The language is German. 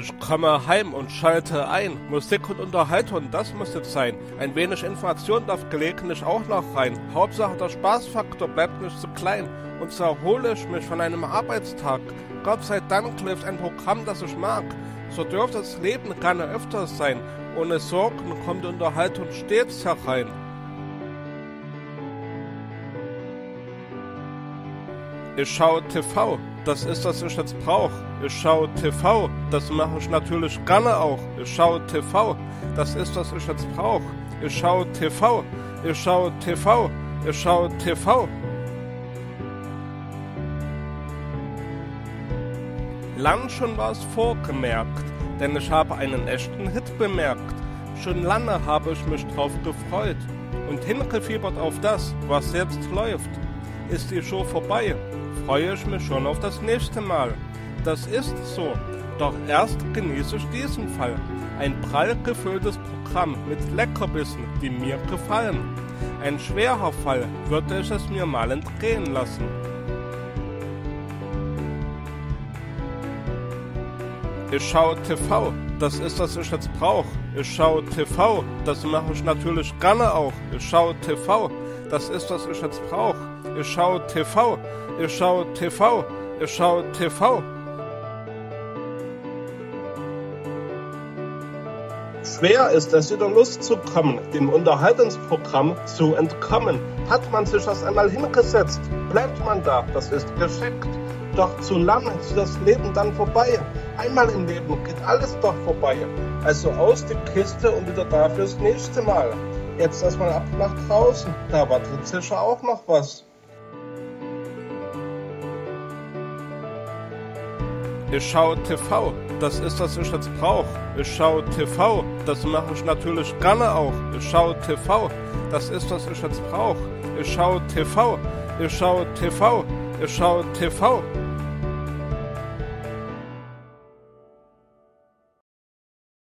Ich komme heim und schalte ein. Musik und Unterhaltung, das muss jetzt sein. Ein wenig Information darf gelegentlich auch noch rein. Hauptsache der Spaßfaktor bleibt nicht zu klein. Und so erhole ich mich von einem Arbeitstag. Gott sei Dank läuft ein Programm, das ich mag. So dürfte das Leben gerne öfters sein. Ohne Sorgen kommt Unterhaltung stets herein. Ich schaue TV, das ist, was ich jetzt brauche. Ich schaue TV, das mache ich natürlich gerne auch. Ich schaue TV, das ist, was ich jetzt brauche. Ich schaue TV, ich schaue TV, ich schaue TV. Lang schon war es vorgemerkt, denn ich habe einen echten Hit bemerkt. Schon lange habe ich mich drauf gefreut und hingefiebert auf das, was jetzt läuft. Ist die Show vorbei, freue ich mich schon auf das nächste Mal. Das ist so, doch erst genieße ich diesen Fall. Ein prall gefülltes Programm mit Leckerbissen, die mir gefallen. Ein schwerer Fall, würde ich es mir mal entgehen lassen. Ich schaue TV, das ist, was ich jetzt brauche. Ich schaue TV, das mache ich natürlich gerne auch. Ich schaue TV, das ist, was ich jetzt brauche. Ich schaue TV, ich schaue TV, ich schaue TV. Schwer ist es, wieder Lust zu kommen, dem Unterhaltungsprogramm zu entkommen. Hat man sich das einmal hingesetzt, bleibt man da, das ist geschickt. Doch zu lange ist das Leben dann vorbei. Einmal im Leben geht alles doch vorbei. Also aus die Kiste und wieder da fürs nächste Mal. Jetzt erstmal ab nach draußen, da wartet sicher auch noch was. Ich schaue TV, das ist, was ich jetzt brauche. Ich schaue TV, das mache ich natürlich gerne auch. Ich schaue TV, das ist, was ich jetzt brauche. Ich schaue TV, ich schaue TV, ich schaue TV.